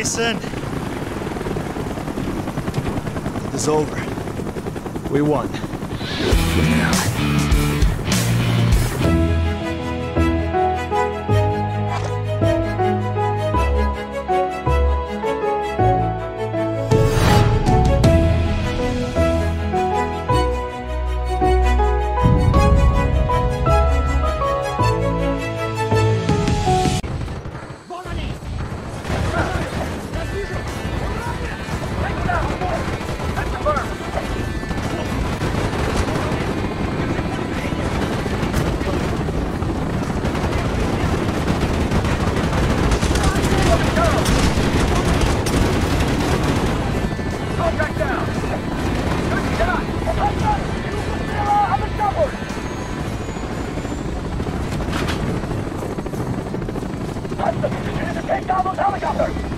Mason! It is over. We won. We're to take down those helicopters!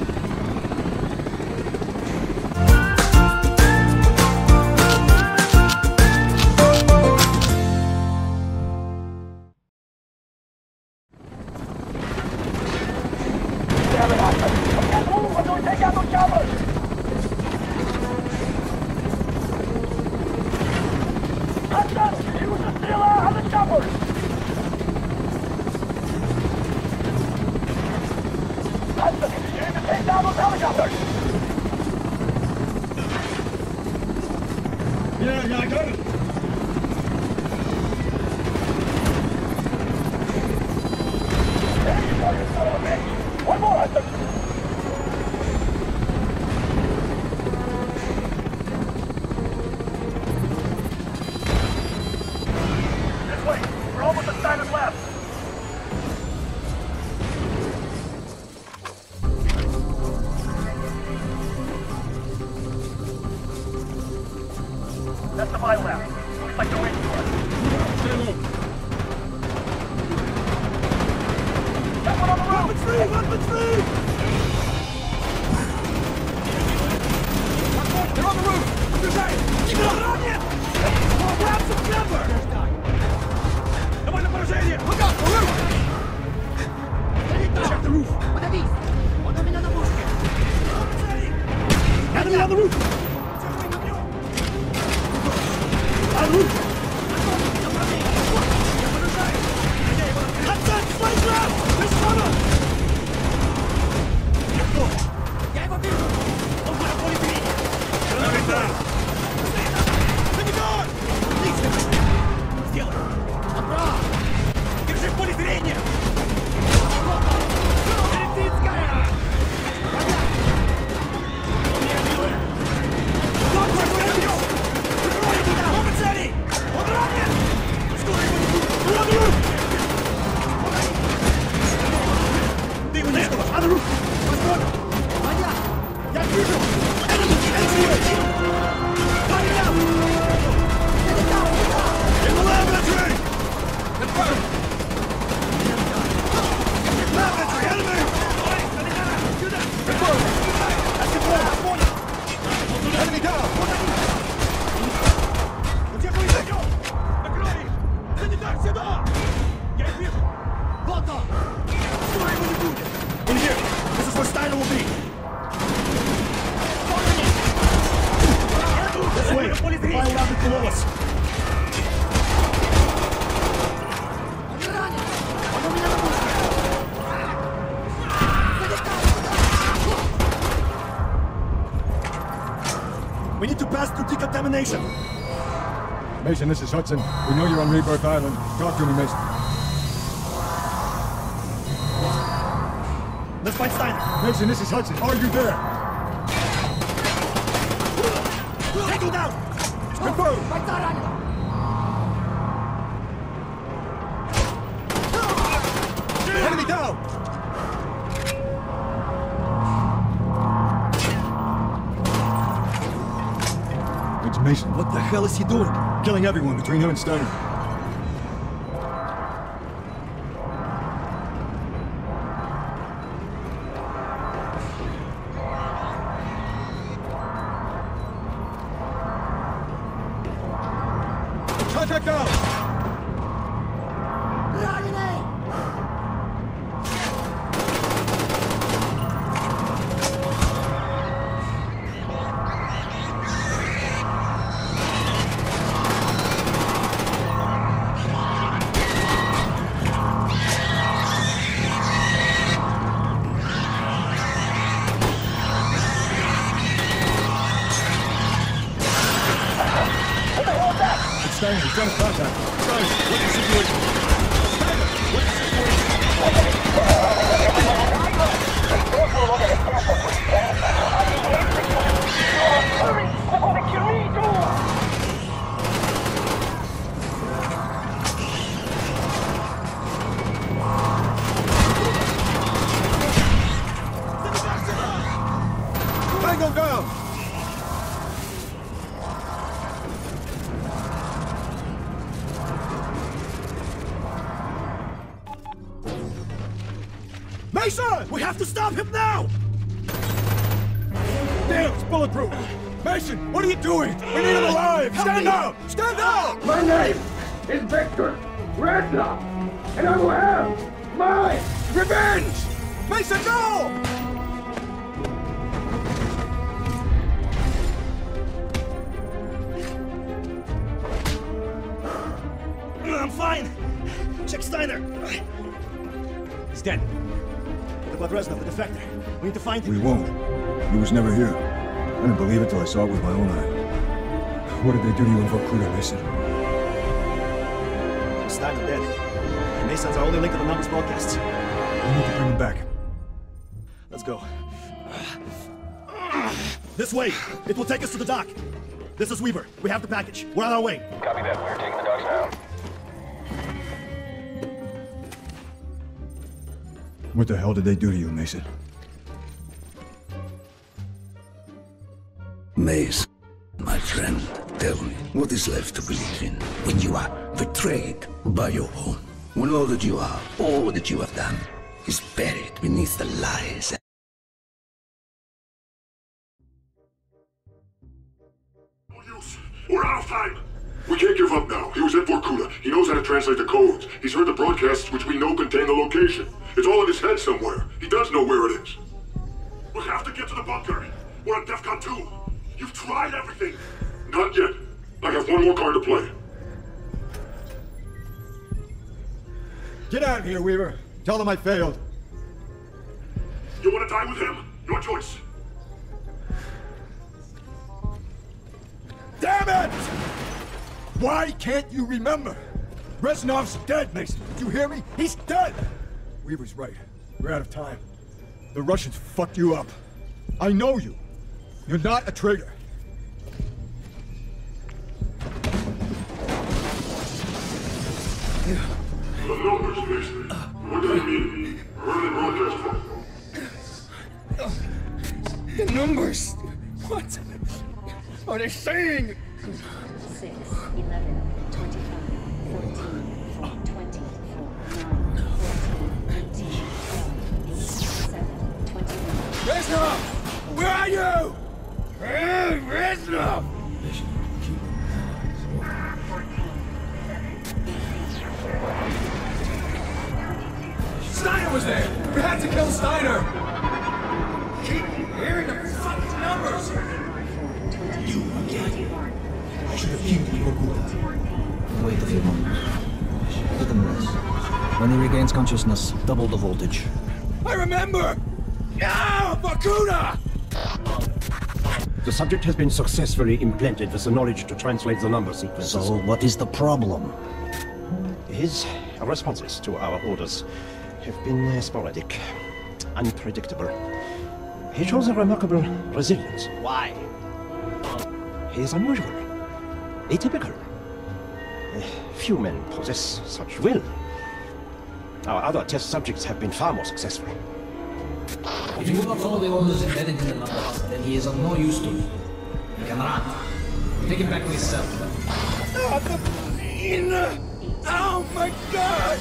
We Mason, this is Hudson. We know you're on Rebirth Island. Talk to me, Mason. Let's find Steiner. Mason, this is Hudson. Are you there? Take him down! Confirm! Mason. What the hell is he doing? Killing everyone between him and Steiner. It's Mason, no! I'm fine. Check Steiner. He's dead. What about Reznov, the defector? We need to find him. We won't. He was never here. I didn't believe it till I saw it with my own eye. What did they do to you in Vorkuta, Mason? Steiner dead. Mason's our only link to the numbers broadcasts. We need to bring him back. Let's go. This way! It will take us to the dock. This is Weaver. We have the package. We're on our way. Copy that. We're taking the docks now. What the hell did they do to you, Mason? Mace, my friend, tell me, what is left to believe in when you are betrayed by your own? When all that you are, all that you have done, is buried beneath the lies We're out of time. We can't give up now. He was at Vorkuta. He knows how to translate the codes. He's heard the broadcasts, which we know contain the location. It's all in his head somewhere. He does know where it is. We have to get to the bunker. We're at DEFCON 2. You've tried everything. Not yet. I have one more card to play. Get out of here, Weaver. Tell them I failed. You want to die with him? Your choice. Damn it! Why can't you remember? Reznov's dead, Mason. Did you hear me? He's dead! Weaver's right. We're out of time. The Russians fucked you up. I know you. You're not a traitor. The numbers, Mason. What do they mean? Where do they broadcast from? The numbers! What are they saying? 6, 11, 25, 14, 20, 9, 14, 18, 12, 7, 21. Reznov! Where are you? Hey, Reznov! Steiner was there! We had to kill Steiner! Wait a few moments. Let him rest. When he regains consciousness, double the voltage. I remember! Ah, Bakuna! The subject has been successfully implanted with the knowledge to translate the number sequences. So, what is the problem? His responses to our orders have been uh, sporadic, unpredictable. He shows a remarkable resilience. Why? He is unusual, atypical. Few men possess such will. Our other test subjects have been far more successful. If you do not follow the orders embedded in the numbers, then he is of no use to you. You can run. Take him back to his cell. Oh my god!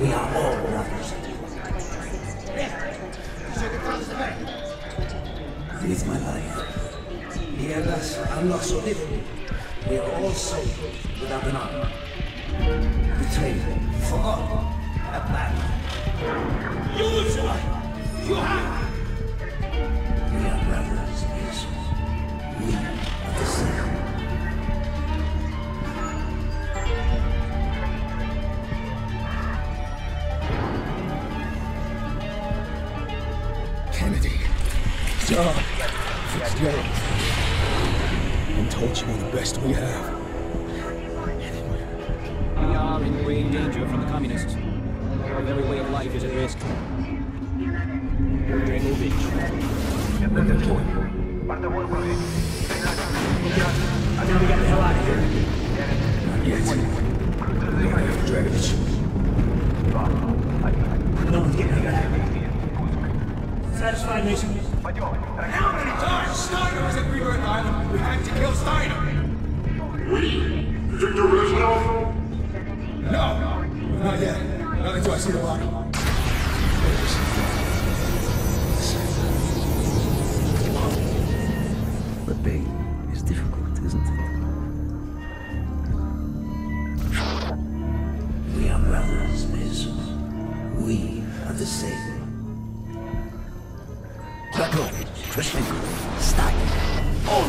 We are all brothers. With my life. Here thus, I'm not so different. We are all soldiers without an arm. Betrayed, forgotten, abandoned. You will survive! You have! Kennedy. John. Fitzgerald. I'm told you are the best we have. We are in grave danger from the communists. Our very way of life is at risk. Dragovich. Let them kill him. I think we got the hell out of here. Not yet. They have Dragovich. No one's getting together. Satisfied, Mason? How many times? Steiner was at Rebirth Island. We had to kill Steiner. We? Victor Reznov? No! Not yet. Not until I see the body.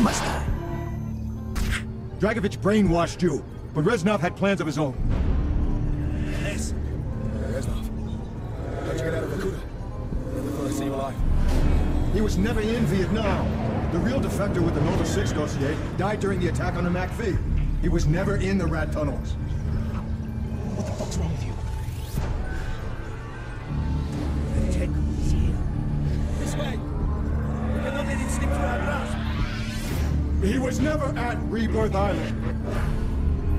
Stein, all must die. Dragovich brainwashed you, but Reznov had plans of his own. This. Reznov. How'd you get out of Vorkuta? Never thought I'd see you alive. He was never in Vietnam. The real defector with the Nova 6 dossier died during the attack on the MacV. He was never in the rat tunnels. He was never at Rebirth Island.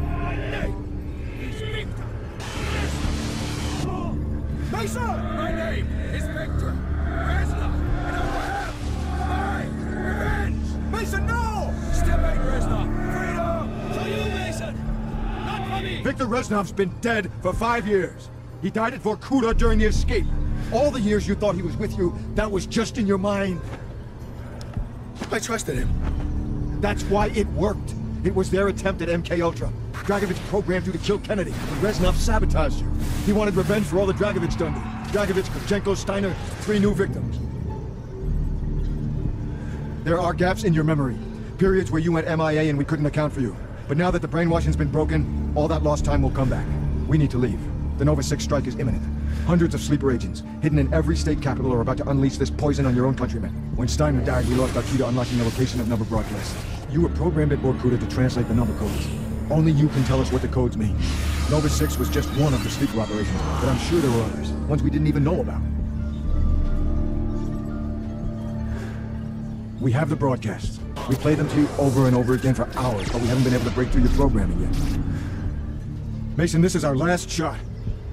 My name is Victor. Mason! My name is Victor Reznov, and I will have my revenge. Mason, no! Still ain't Reznov. Freedom for you, Mason. Not for me. Victor Reznov's been dead for five years. He died at Vorkuta during the escape. All the years you thought he was with you, that was just in your mind. I trusted him. That's why it worked. It was their attempt at MK Ultra. Dragovich programmed you to kill Kennedy, but Reznov sabotaged you. He wanted revenge for all the Dragovich done to you. Dragovich, Kravchenko, Steiner, three new victims. There are gaps in your memory. Periods where you went MIA and we couldn't account for you. But now that the brainwashing's been broken, all that lost time will come back. We need to leave. The Nova 6 strike is imminent. Hundreds of sleeper agents, hidden in every state capital, are about to unleash this poison on your own countrymen. When Steiner died, we lost our key to unlocking the location of number broadcasts. You were programmed at Vorkuta to translate the number codes. Only you can tell us what the codes mean. Nova 6 was just one of the sleeper operations, but I'm sure there were others. Ones we didn't even know about. We have the broadcasts. We play them to you over and over again for hours, but we haven't been able to break through your programming yet. Mason, this is our last shot.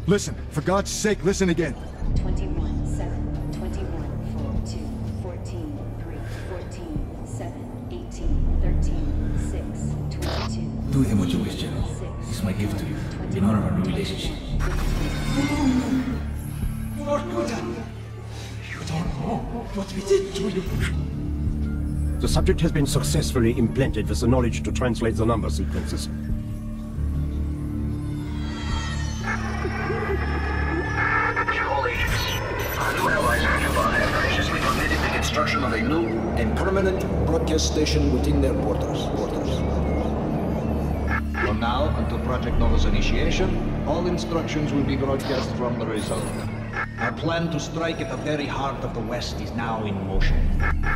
Listen, for God's sake, listen again. 21, 7, 21, 4, 2, 14, 3, 14, 7, 18, 13, 6, 22, Do with him what you wish, General. It's my gift to you, in honor of our new relationship. Lord Kuda, you don't know what we did to you. The subject has been successfully implanted with the knowledge to translate the number sequences. Broadcast station within their borders. borders. From now until Project Nova's initiation, all instructions will be broadcast from the Rusalka. Our plan to strike at the very heart of the West is now in motion.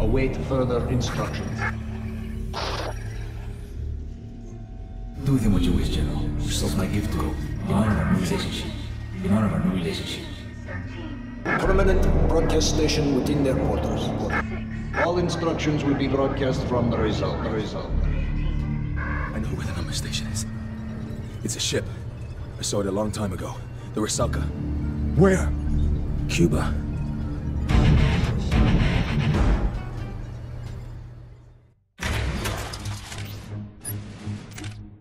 Await further instructions. Do with him what you wish, General. It's my gift to you, in honor of our new relationship. In honor of our new relationship. Permanent broadcast station within their borders. All instructions will be broadcast from the Rusalka. The result. I know where the number station is. It's a ship. I saw it a long time ago. The Rusalka. Where? Cuba.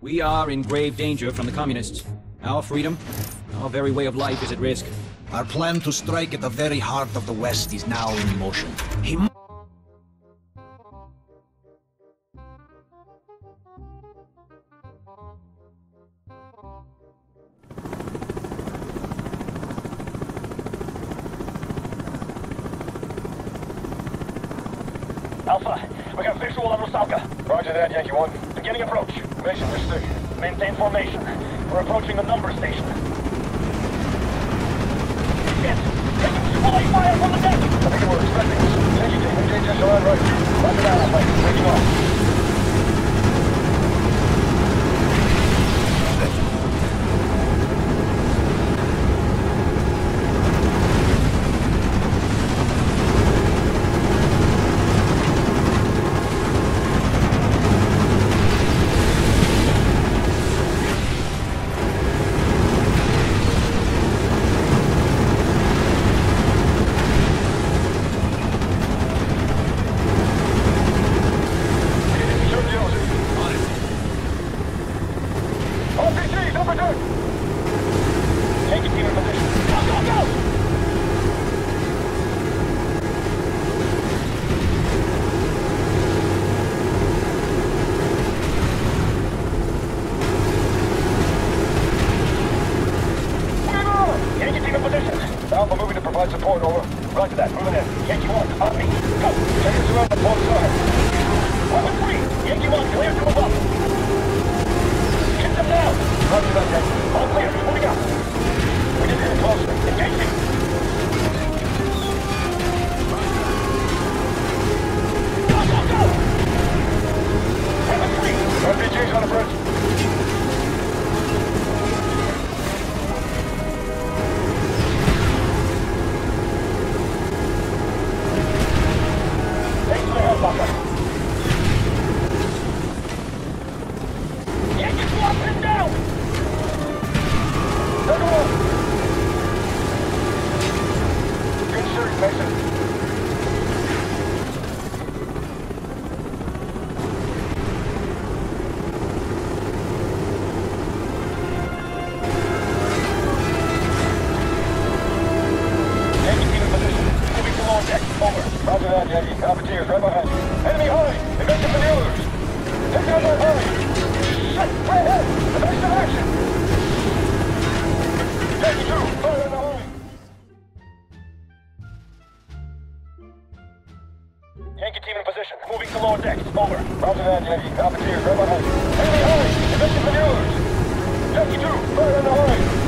We are in grave danger from the communists. Our freedom, our very way of life is at risk. Our plan to strike at the very heart of the West is now in motion. He 72, right in the line.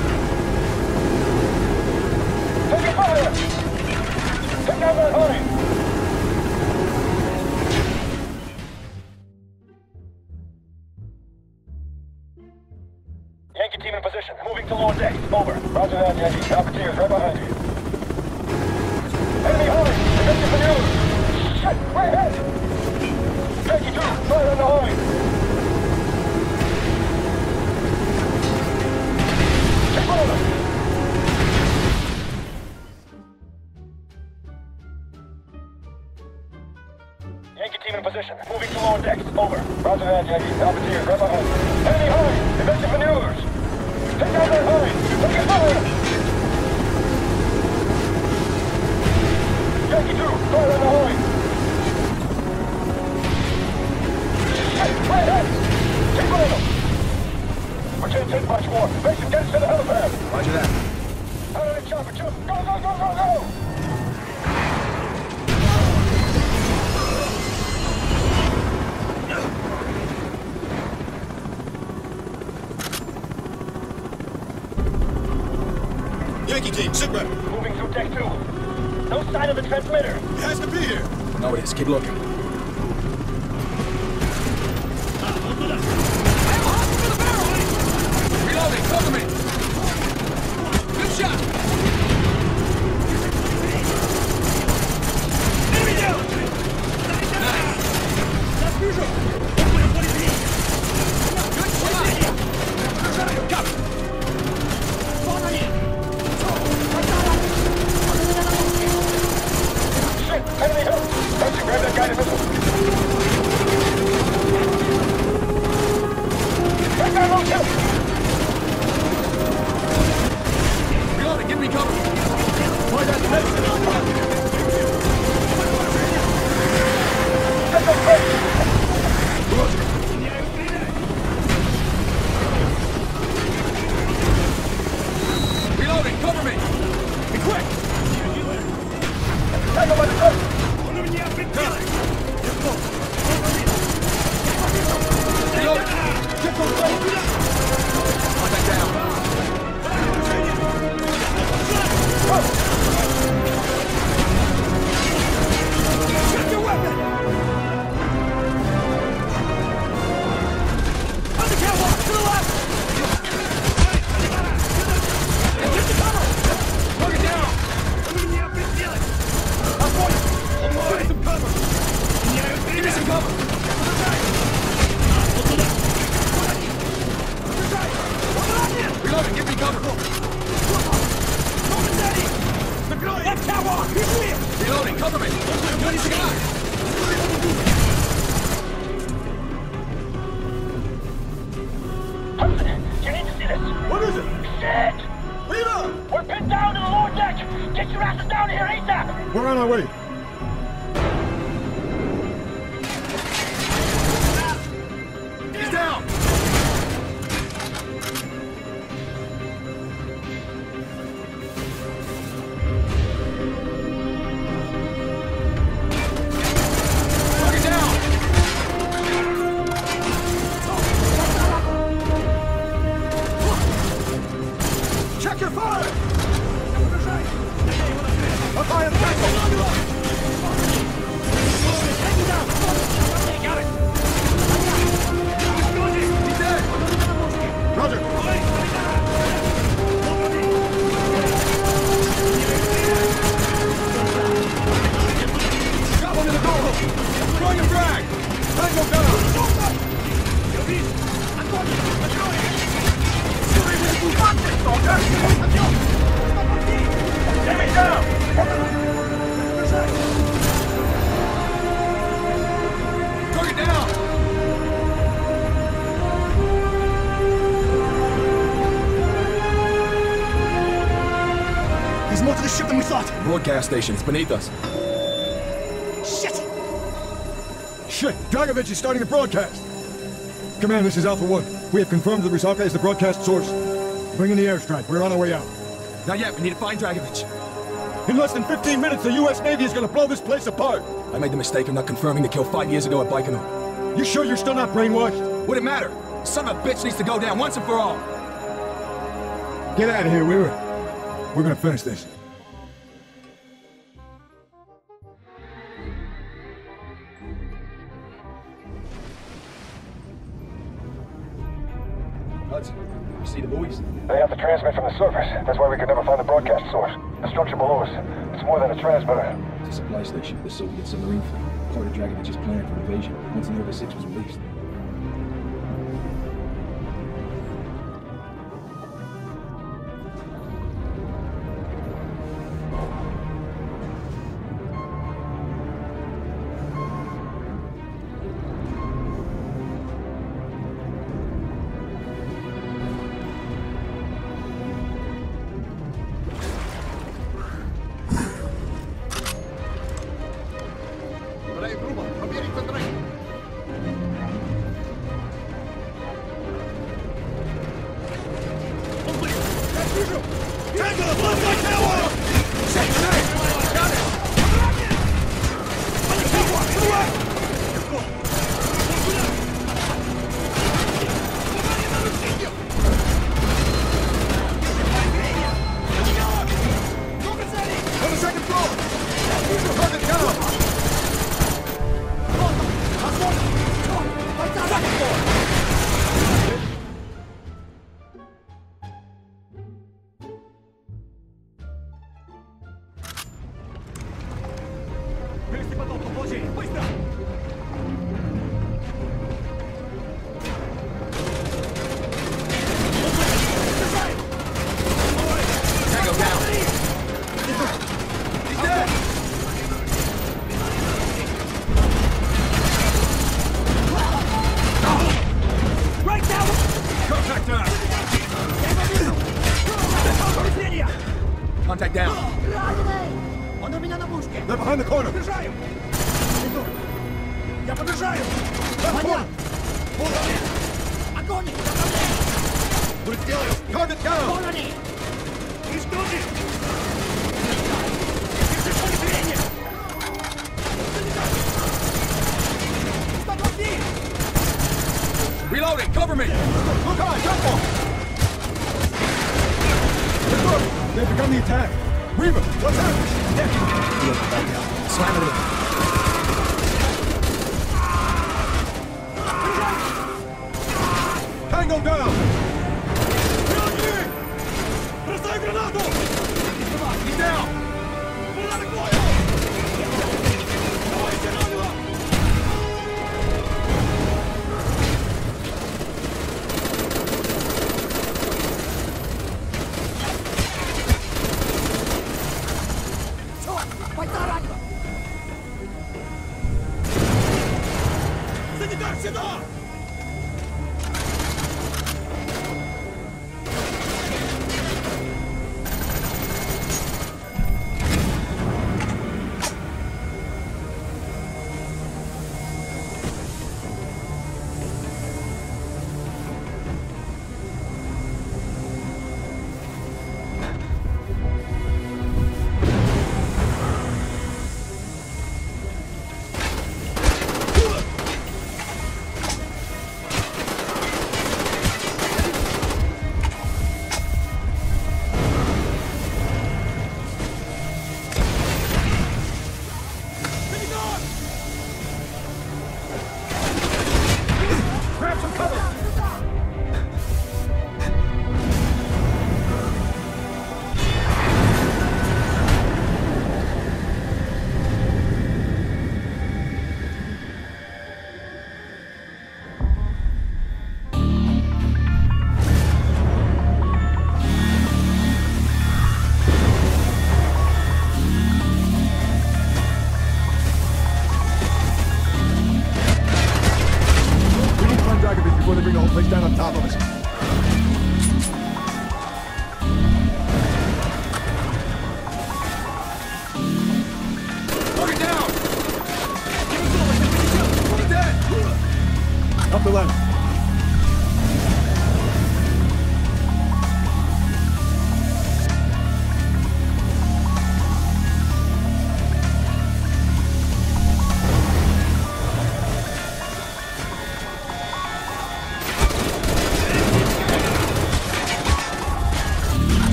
chopper! Go, go, go, go, go! Yankee team, sit rep. Moving to deck two. No sign of the transmitter. It has to be here. No, it is. Keep looking. ASAP! Thought! Station, it's beneath us. Shit! Shit! Dragovich is starting a broadcast! Command, this is Alpha 1. We have confirmed that Rusalka is the broadcast source. Bring in the airstrike. We're on our way out. Not yet, we need to find Dragovich. In less than 15 minutes, the U.S. Navy is gonna blow this place apart! I made the mistake of not confirming the kill five years ago at Baikonur. You sure you're still not brainwashed? Would it matter? Son of a bitch needs to go down once and for all. Get out of here, Weaver. We're gonna finish this. Transmit from the surface. That's why we could never find the broadcast source. The structure below us. It's more than a transmitter. It's a supply station for the Soviet submarine fleet. Part of Dragovich's plan for invasion, once Nova 6 was released. Reloading! Cover me! Look out, Jump off! They've begun the attack! Weaver, what's happening? Deck! Slam it in. Tango down!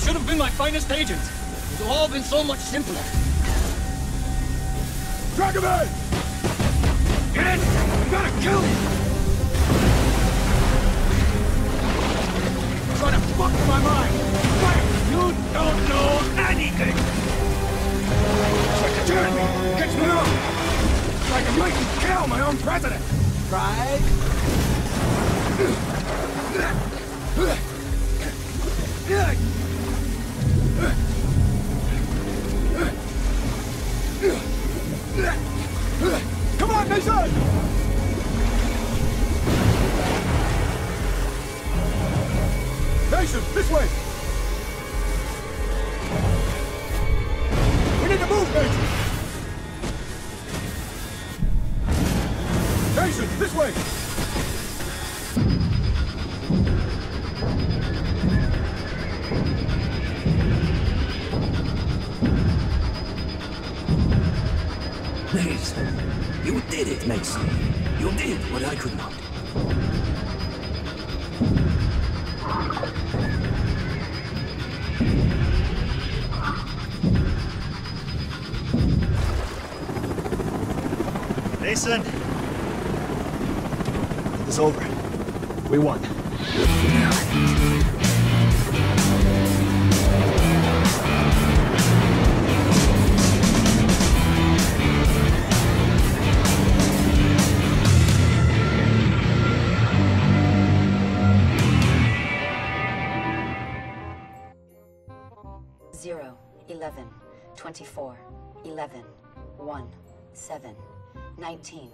Should have been my finest agent. It would have all been so much simpler. Dragovich! Get in! We gotta kill him! Trying to fuck my mind! You don't know anything! Trying to turn me! Gets me up! Like I'm making kill my own president! Right? Come on, Mason! Mason, this way! We need to move, Mason! Mason, this way! Did it, Mason. You did what I could not. Mason! It is over. We won. 11, 1, 7, 19,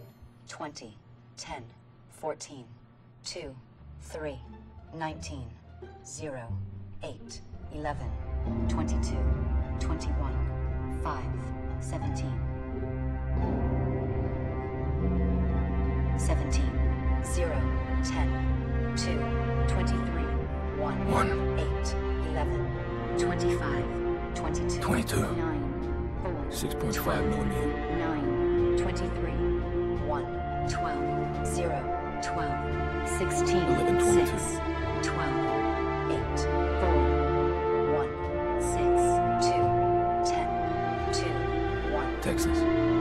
20, 10, 14, 2, 3, 19, 0, 8, 11, 22, 21, 5, 17. 17, 0, 10, 2, 23, 1, 1, 8, 11, 25, 22, 22. 9, 6.5 millimeter. nine, twenty-three, one, twelve, zero, twelve, sixteen, Eleven, twenty-two. six, twelve, eight, four, one, six, two, ten, two, one. Texas.